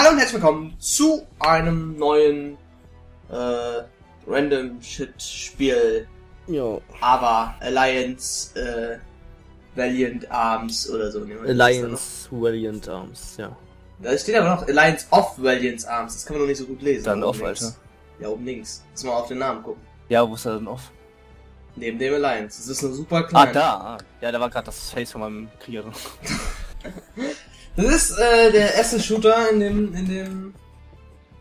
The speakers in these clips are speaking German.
Hallo und herzlich willkommen zu einem neuen äh, Random Shit Spiel, Jo. aber Alliance äh, Valiant Arms oder so. das Alliance Valiant Arms, ja. Da, da steht aber noch Alliance of Valiant Arms, das kann man noch nicht so gut lesen. Dann off, links. Alter. Ja, oben links. Lass mal auf den Namen gucken. Ja, wo ist er denn off? Neben dem Alliance. Das ist nur super Ah, klein. da. ah. Ja, da war gerade das Face von meinem Krieger drin. Das ist äh, der erste Shooter in dem, in dem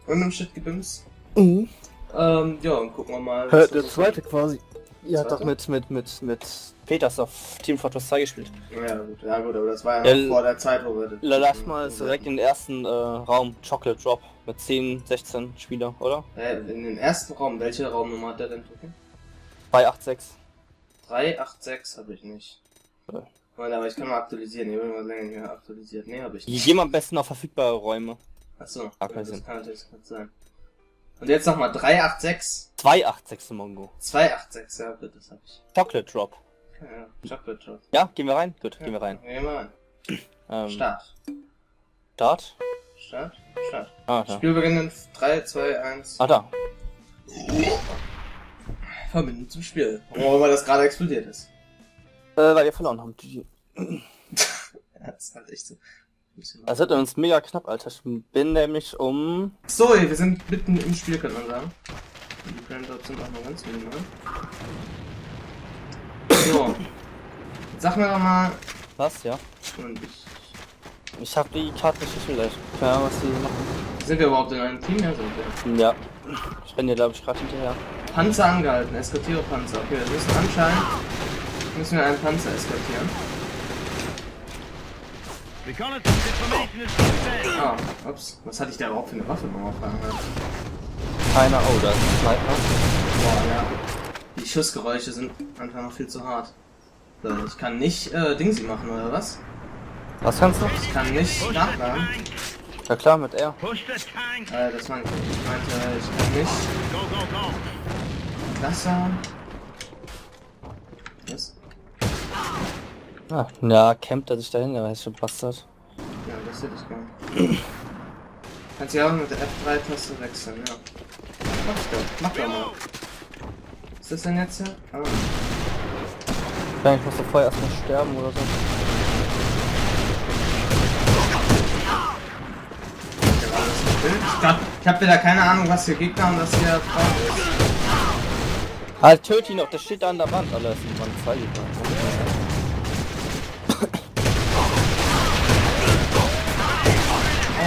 Random Shit Gebims. Mhm. Ähm, ja, und gucken wir mal. was da Der so zweite quasi. Ihr habt doch mit, mit, mit, mit Peters auf Team Fortress 2 gespielt. Ja gut, ja gut, aber das war ja noch Ja, vor der Zeit, wo wir das... Lass mal direkt in den ersten äh, Raum Chocolate Drop mit 10, 16 Spieler, oder? Hä, in den ersten Raum, welche Raumnummer hat der denn drücken? 286. 386 habe ich nicht. Ja. Moment, aber ich kann mal aktualisieren, ich habe irgendwas länger nicht mehr aktualisiert. Nee, habe ich nicht. Geh mal am besten auf verfügbare Räume. Achso, Ah, das Sinn. kann natürlich sein. Und jetzt nochmal 386, 286 Mongo. 286, ja gut, das habe ich. Chocolate Drop. Ja, Chocolate Shot. Ja, gehen wir rein? Gut, gehen wir rein. Gehen wir rein. Ähm, Start. Start? Start, Start. Ah, ja. Spiel beginnt in 3, 2, 1. Ah, da. Verbinden zum Spiel. Warum immer das gerade explodiert ist. Äh, weil wir verloren haben. GG. Ja, das ist halt echt so. Das wird uns mega knapp, Alter. Ich bin nämlich um. So, wir sind mitten im Spiel, kann man sagen. Die Frame-Drops sind auch noch ganz minimal. So. Sag mir doch mal. Was, ja? Und ich, Ich hab die Karte nicht vielleicht. Keine Ahnung, was die machen. sind wir überhaupt in einem Team? Ja, sind wir. Ja. Ich renne hier, glaube ich, gerade hinterher. Panzer angehalten, eskortiere Panzer. Okay, wir müssen anscheinend. Müssen wir einen Panzer eskortieren. Ah, ups. Was hatte ich da überhaupt für eine Waffe nochmal fragen? Keiner. Oh, da ist ein Sniper. Boah, ja. Die Schussgeräusche sind einfach noch viel zu hart. So, ich kann nicht äh, Dingsy machen, oder was? Was kannst du? Ich kann nicht nachladen. Ja klar, mit R. Push the tank. Äh, das meinte ich. Ich meinte, ich kann nicht. Cluster. Was? Ah, ja, campt er sich dahin, der weiß schon Bastard. Ja, das hätte ich gern. Kannst ja auch mit der F3-Taste wechseln, ja. Mach ich doch. Mach doch mal. Was ist das denn jetzt hier? Ah, Vielleicht musst du vorher erstmal sterben oder so. Ich, glaub, ich hab wieder keine Ahnung, was für Gegner und was hier Frau ist. Halt, töte ihn doch, der steht da an der Wand. Alter, das sind Wand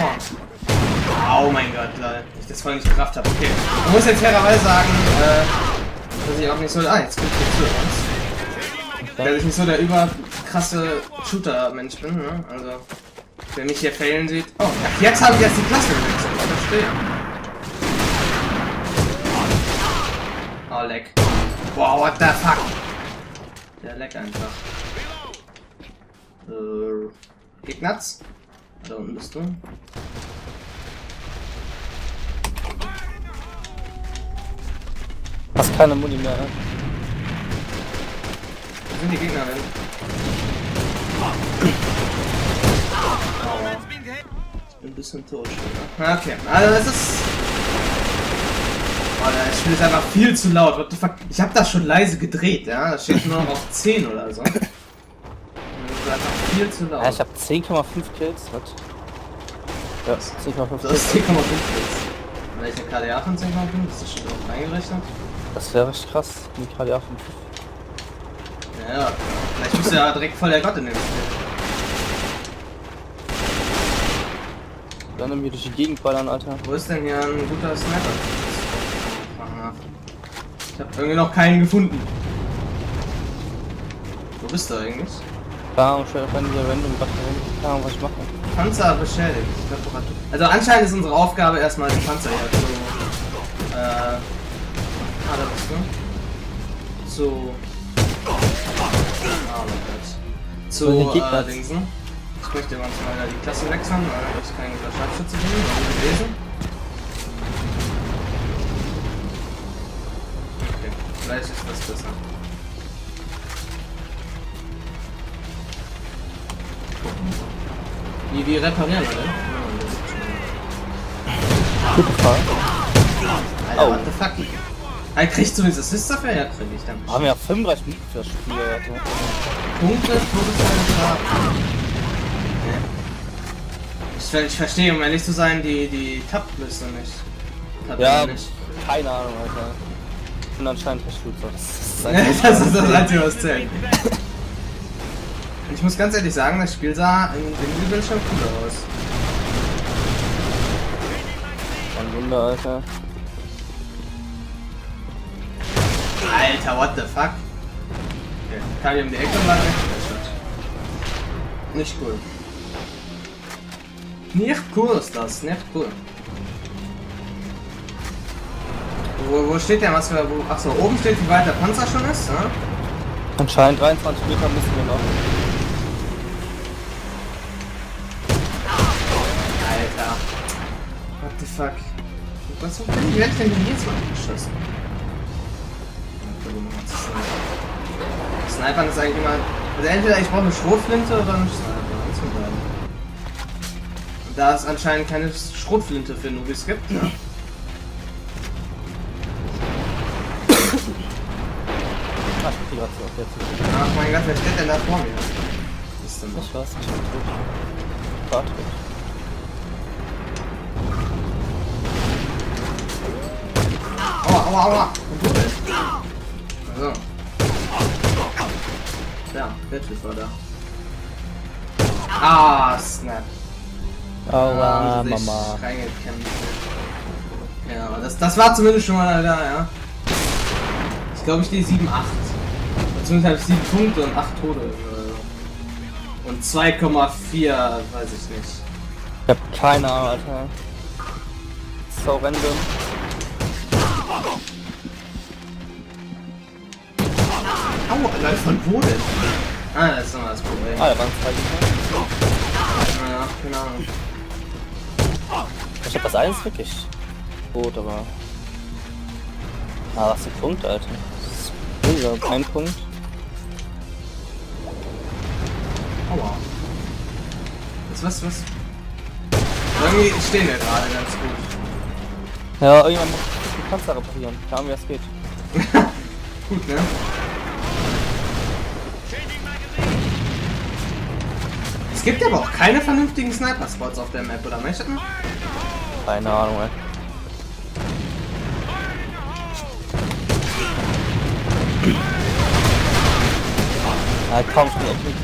Oh. mein Gott, lol. Ich das voll nicht gerafft habe. Okay. Man muss jetzt fairerweise sagen, äh, dass ich auch nicht so. Ah, jetzt kommt Tür raus. Dass ich nicht so der überkrasse Shooter-Mensch bin, ne? Also, wer mich hier failen sieht. Oh, jetzt habe ich erst die Klasse gewechselt. Verstehe. Oh, leck. Wow, what the fuck? Der leck einfach. Äh, Ignaz? Da unten bist du. Hast keine Muni mehr, ne? Wo sind die Gegner denn? Ich bin ein bisschen tot schon. ne? Okay, also es ist. Oh, das Spiel ist einfach viel zu laut. What the fuck? Ich habe das schon leise gedreht, ja? Das steht nur noch auf 10 oder so. Das viel zu laut. Ja, ich hab 10,5 Kills. Was? Ja, 10,5 das Kills. ist 10,5 jetzt. Welche KDA von 10,5? Ist das schon drauf reingerechnet? Das wäre richtig krass. Mit KDA 5. Ja. Vielleicht bist du ja direkt voll der Gott in dem Spiel. Dann irgendwie durch die Gegend ballern, Alter. Wo ist denn hier ein guter Sniper? Ich habe irgendwie noch keinen gefunden. Wo bist du eigentlich? Ahnung, ich werde hier random Batterie. Keine was ich mache. Panzer beschädigt. Reparatur. Also anscheinend ist unsere Aufgabe erstmal die Panzer hier zu. Äh. Ah, da bist du. Zu. Ah, mein Gott. Zu äh, Dingsen. Ich möchte manchmal da die Klasse wechseln, weil ich kein guter Scharfschütze bin, habe ich gelesen. Okay, vielleicht ist das besser. Wie, wie reparieren wir denn? Gute Frage. Alter, Oh. what the fuck? Er kriegt zumindest Assist dafür? Ja, krieg ich dann. Haben wir ja 35 Minuten für das Spiel, Alter. Punkte, Schaden. Ich, ich verstehe, um ehrlich zu sein, die, die Tab-Liste nicht. Tab Ja, nicht. keine Ahnung, Alter. Ich bin anscheinend recht gut so. Das ist das ist das Einzige, was zählt. Ich muss ganz ehrlich sagen, das Spiel sah in dem Level schon gut aus. ein Wunder, Alter. Alter, what the fuck? Okay, hier um die Ecke und war Nicht cool. Nicht cool ist das, nicht cool. Wo, wo steht der, was wir, wo, achso, oben steht, wie weit der Panzer schon ist, ne? Anscheinend 23 Meter müssen wir noch. What the fuck? Was so wie werde ich denn denn jetzt mal abgeschossen? Snipern ist eigentlich immer. Also entweder ich brauche eine Schrotflinte oder eine Sniper. Eins von da es anscheinend keine Schrotflinte für Nubis gibt, ne? Ich so. Ach mein Gott, wer steht denn da vor mir? Was ist denn das? Ich weiß nicht. Warte. Aua, aua, aua! Und du bist. Also. Ja, der Typ war da. Ah, Snap. Aua, sich Mama. Ja, das, das war zumindest schon mal da, ja. Ich glaube, ich stehe 7, 8. Zumindest habe ich 7 Punkte und 8 Tode. oder so. Und 2,4, weiß ich nicht. Ich hab keine Ahnung, Alter. So random. Aua, Leute, von wo denn? Ah, das ist nochmal das Problem. Ah, da waren zwei Gegner. Ja, keine Ahnung. Ich hab das eins wirklich gut, aber. Ah, was ist ein Punkt, Alter? Das ist mega, kein Punkt. Aua. Das was, was? Irgendwie stehen wir gerade ganz gut. Ja, irgendwann Panzer reparieren. Keine Ahnung, wie das geht. Gut, ne? Es gibt aber auch keine vernünftigen Sniper-Spots auf der Map, oder möchtet ihr? Keine Ahnung, ey. Ja, kaum schon echt nicht.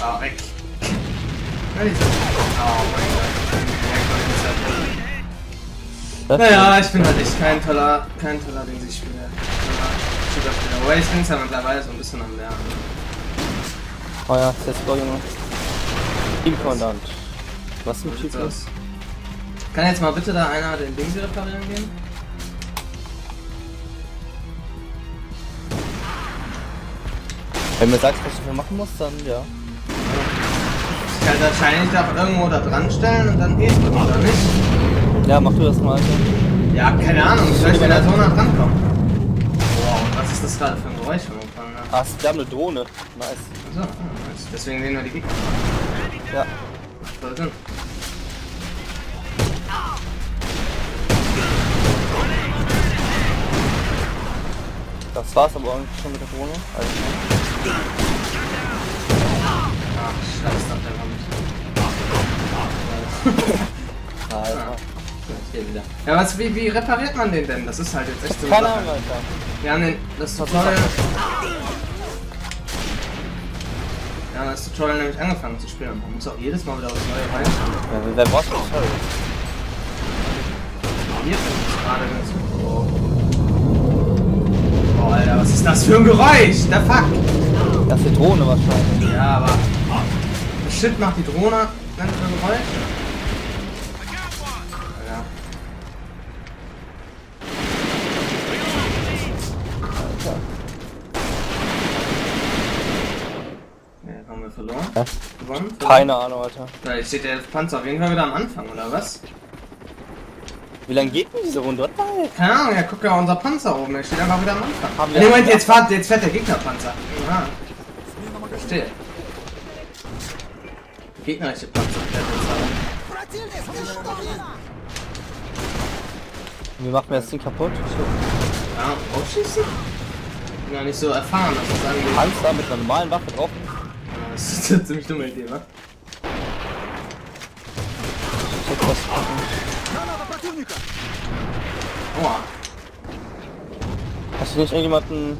Ah, weg. Oh mein Gott. Naja, ich bin halt echt kein toller, kein toller Ding-Spieler. Shooter-Spieler. Wobei ich bin ja mittlerweile so ein bisschen am Lernen. Oh ja, CSGO, Junge. Teamkommandant. Was So ein Typ ist? Kann jetzt mal bitte da einer den Ding reparieren gehen? Wenn du mir sagst, was du dafür machen musst, dann ja. Ich kann wahrscheinlich da irgendwo da dran stellen und dann geht oder nicht? Ja, mach du das mal, Alter. Ja, keine Ahnung, ich denn da so nah drankommen? Wow, was ist das gerade für ein Geräusch von? Ne? Ah, wir haben eine Drohne. Nice. Achso, ah, nice. deswegen sehen wir die Gegner. Ja. Voll Sinn. Das war's aber eigentlich schon mit der Drohne. Also, Ach, scheiß doch, der kommt. Alter. Hier wieder. Ja, was, wie, wie repariert man den denn? Das ist halt jetzt echt so. eine Keine. Ahnung, Alter. Wir haben den, das Tutorial. Wir haben das Tutorial nämlich angefangen zu spielen. Man muss auch jedes Mal wieder aufs Neue reinschauen. Ja, wer, braucht das? Hier es gerade ganz gut. Oh. oh, Alter, was ist das für ein Geräusch? Der Fuck! Das ist die Drohne wahrscheinlich. Ja, aber. Shit macht die Drohne dann für Ja. Gewonnen? Keine Ahnung, Alter. Da jetzt steht der Panzer auf jeden Fall wieder am Anfang, oder was? Wie lange geht denn diese Runde? Keine Ahnung, ja, guck ja unser Panzer oben, der steht einfach wieder am Anfang. Haben Nee, Moment, jetzt fährt, jetzt fährt der Gegnerpanzer. Ja. Verstehe. gegnerische Panzerplatte haben. Wie machen wir das Ding kaputt? Ja, aufschießen? Bin ja nicht so erfahren, was das angeht. Panzer mit einer normalen Waffe drauf. Ja, Das ist eine ziemlich dumme Idee, wa? Check was. Aua. Hast du nicht irgendjemanden...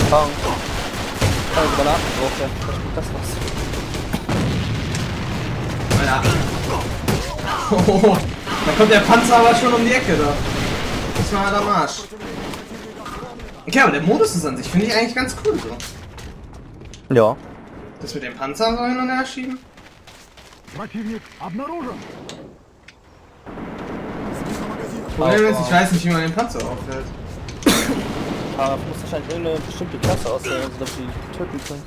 Erfahrung? Keine Granaten drauf, ja. Vielleicht bringt das was. Alter. Oh, da kommt der Panzer aber schon um die Ecke da. Das war halt am Arsch. Okay, aber der Modus ist an sich, finde ich eigentlich ganz cool so. Ja. Das mit dem Panzer so hin und her schieben? Ich weiß nicht, wie man den Panzer auffällt. Aber ah, muss wahrscheinlich irgendeine bestimmte Klasse auswählen, also die töten können.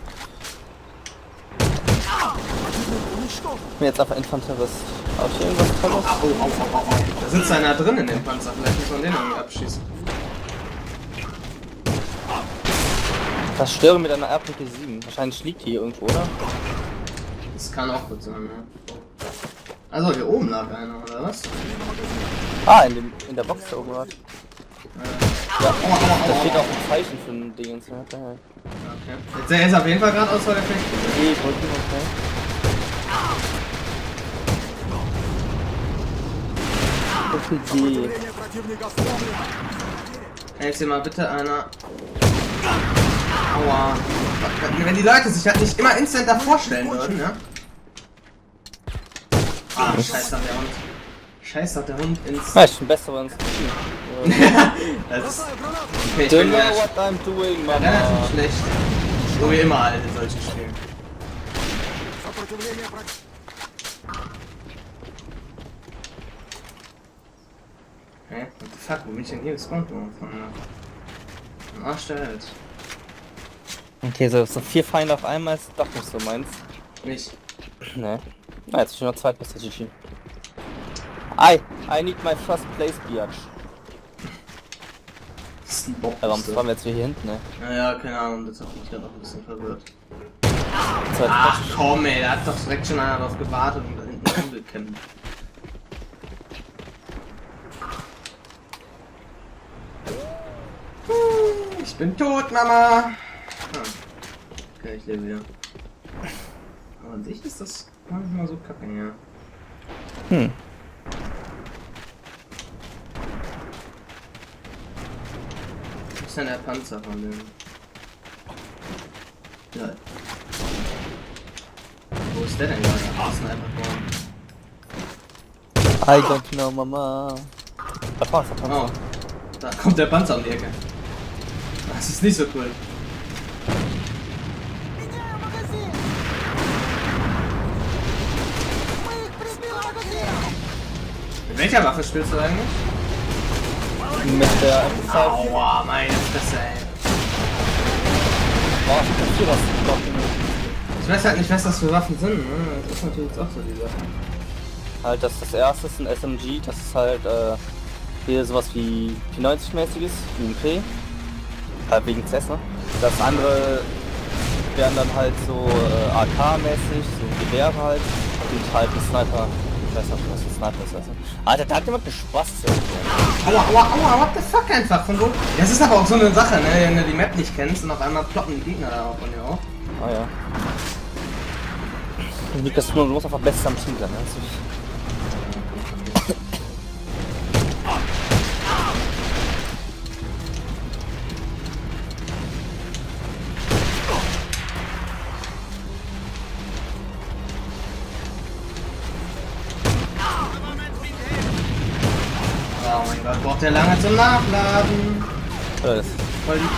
Ich bin jetzt einfach Infanterist. Habe ich irgendwas Tolles? Oh, oh, oh, da sitzt einer drin in dem Panzer, vielleicht muss man den irgendwie abschießen. Das störe mit einer RPG 7. Wahrscheinlich liegt hier irgendwo, oder? Das kann auch gut sein, ja. Also hier oben lag einer, oder was? Ah, in, dem, in der Box da oben gerade. Äh, Ja, aua, aua, da aua. steht auch ein Zeichen für ein Ding. Ja. Okay. Jetzt, der ist auf jeden Fall gerade außer der Fläche. Nee, ich wollte nicht okay. RPG. Helft dir mal bitte einer. Aua. Wenn die Leute sich halt nicht immer instant davor stellen würden, ja? Ah, scheiß hat der Hund. Scheiß hat der Hund ins. Ja, ist schon besser, wenn es das ist. Okay, ich Do bin you know ja what I'm doing, Mama? relativ schlecht. So wie immer halt in solchen Spielen. Hä? What the fuck? Wo bin ich denn hier gespawnt worden? Von einer. Arsch der Welt. Okay, so, so vier Feinde auf einmal ist doch nicht so meins. Nicht. Ne. Na, jetzt ist schon noch zweitbester GG. I, I need my first place, Biatch. Bock. Ja, warum waren wir jetzt hier hinten, ne? Naja, keine Ahnung, das hat mich gerade auch ein bisschen verwirrt. Ach komm ey, da hat doch direkt schon einer drauf gewartet und da hinten rumgekämpft. Ich bin tot, Mama! Okay, ich lebe wieder. Aber an sich ist das gar nicht mal so kacke, ja. Hm. Wo ist denn der Panzer von dem? Ja. Wo ist der denn gerade? Ah, Sniper vorne. I don't know, Mama. Da war es, da Oh, da kommt der Panzer um die Ecke. Das ist nicht so cool. Welcher Waffe spielst du eigentlich? Mit der MP5. Aua, meine Fresse, ey. Boah, ich hab hier was. Ich weiß halt nicht, was das für Waffen sind, ne? Das ist natürlich jetzt auch so die Sache. Halt, das, das erste ist ein SMG, das ist halt äh, hier sowas wie P90-mäßiges, wie ein P. Halt wegen CS, ne? Das andere wären dann halt so äh, AK-mäßig, so Gewehre halt. Und halt ein Sniper. Was ein Sniper ist. Also. Alter, da hat jemand gespaßt. Aua, aua, aua, what the fuck einfach von wo? Das ist aber auch so eine Sache, ne? Wenn du die Map nicht kennst und auf einmal ploppen die Gegner da auch von dir auf. Oh ja. Du musst einfach besser am Team sein. Ne? Braucht der lange zum Nachladen. Das Voll die.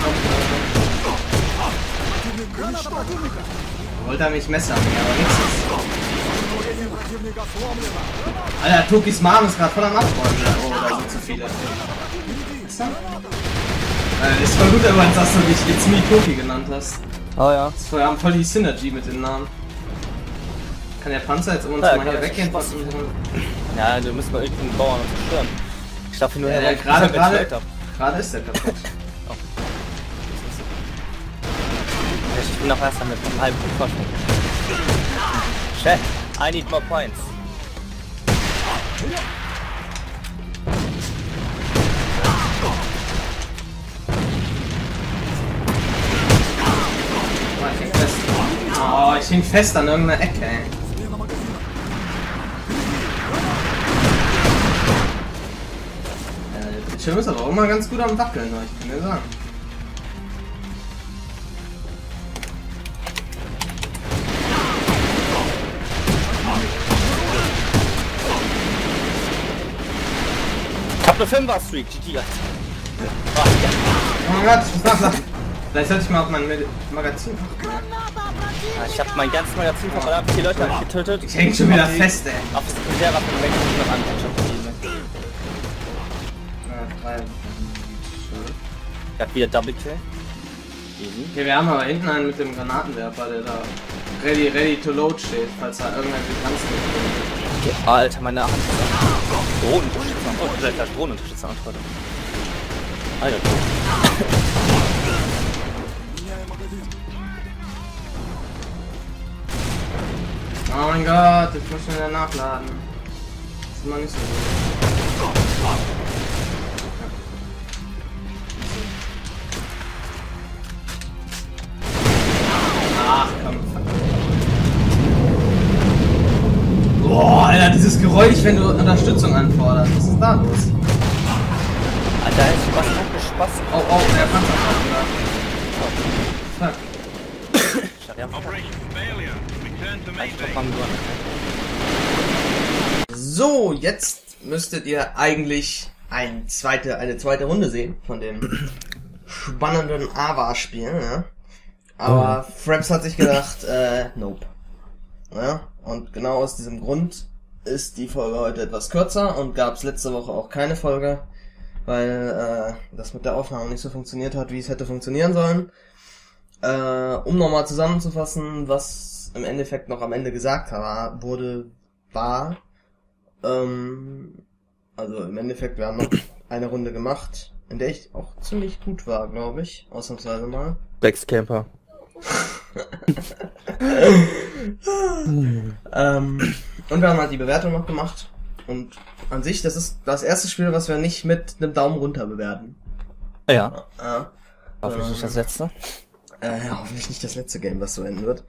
Wollte er mich messern, aber nichts ist. Alter, Tokis Mom ist gerade voll am Abräumen. Oh, da sind zu viele. Was ist? Äh, ist voll gut, übrigens, dass du dich It's Me Toki genannt hast. Oh ja. Das wir haben voll die Synergy mit den Namen. Kann der Panzer jetzt um uns Ja, mal hier er weggehen? Ja, du müssen mal irgendeinen Bauern zerstören. Ich darf ihn nur Ja, der herum- gerade, er gerade, gerade ist der kaputt. Ich bin auch erst mit einem halben Punkt Vorsprung. Chat, I need more points. Oh, ich. Oh, häng fest an irgendeiner Ecke, ey. Bildschirm ist aber auch immer ganz gut am Wackeln, ich kann dir sagen. Ich hab eine 5er Streak, GG. Alter. Ja. Oh mein Gott, was machst du? Vielleicht sollte ich mal auf mein Magazin achten. Ah, Ich hab mein ganzes Magazin verballert, vier Leute hab ich getötet. Ich häng schon wieder fest, ey. Auf das Sekundärwaffe weg und noch an. Ich hab wieder Double Kill. Easy. Okay, wir haben aber hinten einen mit dem Granatenwerfer, der da ready, ready to load steht, falls da irgendein Distanz Okay, Alter, meine Hand. Drohnenunterstützung. Oh, das ist Drohnenunterstützung heute. Alter. Oh mein Gott, ich muss schnell nachladen. Das ist immer nicht so gut. Alter, dieses Geräusch, wenn du Unterstützung anforderst. Was ist da los? Alter, ist was hat mir Spaß. Oh, oh, der Panzer Fuck. Ich hab Operation failure. Return to Mayday. So, jetzt müsstet ihr eigentlich ein zweite, eine zweite Runde sehen von dem spannenden Ava-Spiel, ne? Aber Fraps hat sich gedacht, äh, nope. Ja? Und genau aus diesem Grund ist die Folge heute etwas kürzer und gab es letzte Woche auch keine Folge, weil äh, das mit der Aufnahme nicht so funktioniert hat, wie es hätte funktionieren sollen. Äh, um nochmal zusammenzufassen, was im Endeffekt noch am Ende gesagt war, wurde, war, ähm, also im Endeffekt, wir haben noch eine Runde gemacht, in der ich auch ziemlich gut war, glaube ich, ausnahmsweise mal. Backscamper. Ähm, und wir haben halt die Bewertung noch gemacht. Und an sich, das ist das erste Spiel, was wir nicht mit einem Daumen runter bewerten. Ja. Ja. Hoffentlich nicht das letzte. Äh, ja, hoffentlich nicht das letzte Game, was so enden wird.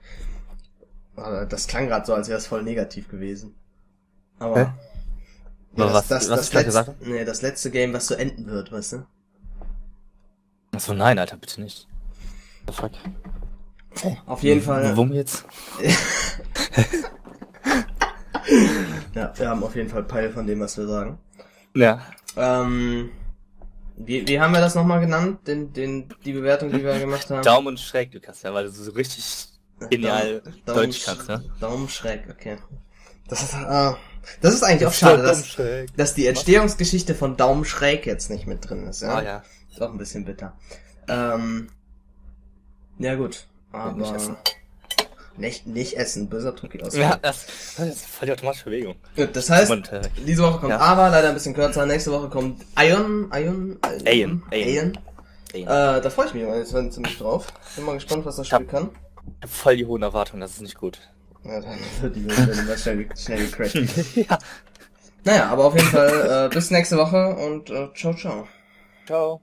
Das klang gerade so, als wäre es voll negativ gewesen. Aber. Hä? Aber was- was ich grad letzte, gesagt? Nee, das letzte Game, was so enden wird, weißt du? Achso, nein, Alter, bitte nicht. Fuck? Auf jeden Fall. Wum jetzt? Ja, wir haben auf jeden Fall Peil von dem, was wir sagen. Ja. Ähm, wie, wie haben wir das nochmal genannt? Den, den, die Bewertung, die wir gemacht haben? Daumen schräg, Lukas, ja, weil du so richtig genial Deutsch kannst, ne? Daumen schräg, okay. Das ist, ah, das ist eigentlich auch schade, dass, dass die Entstehungsgeschichte von Daumen schräg jetzt nicht mit drin ist, ja? Ah ja. Ist auch ein bisschen bitter. Ähm, ja gut, aber Nicht essen. Nicht, nicht essen, böser Tuki aus. Ja, das, das ist voll die automatische Bewegung. Gut, das heißt, äh, diese Woche kommt ja. Ava, leider ein bisschen kürzer. Nächste Woche kommt Ion, Ion, Aeon. Aeon. Aeon. Äh, da freue ich mich mal jetzt ziemlich drauf. Bin mal gespannt, was das Spiel kann. Ich hab voll die hohen Erwartungen, das ist nicht gut. Ja, dann wird die Welt schnell, schnell gecrashed. ja. Naja, aber auf jeden Fall äh, bis nächste Woche und äh, ciao, ciao. Ciao.